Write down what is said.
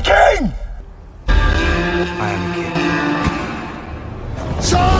king! I am a king. So